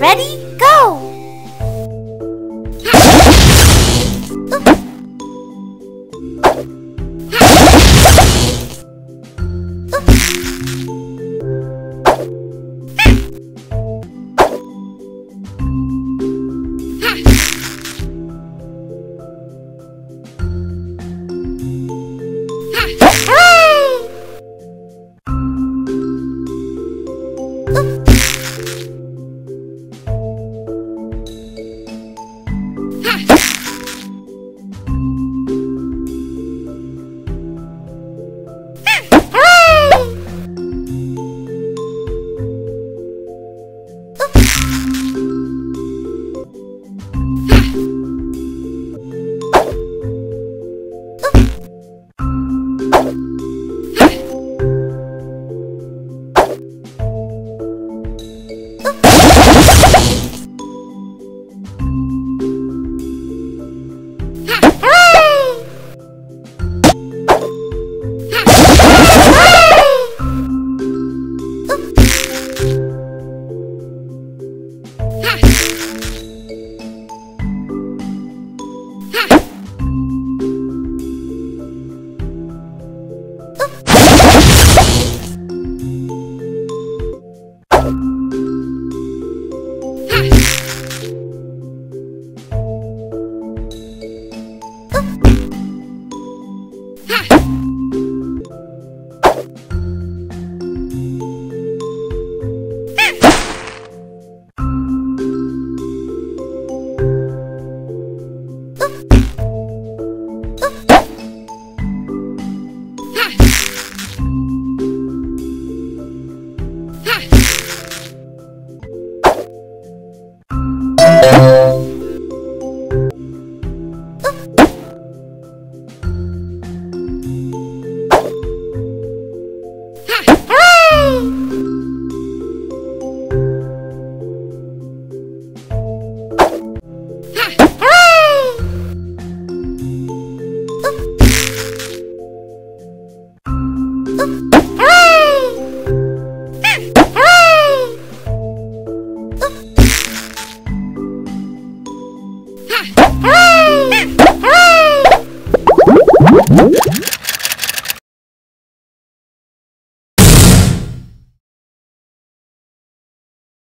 Ready? Ha!